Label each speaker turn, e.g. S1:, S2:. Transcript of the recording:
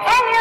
S1: Hello.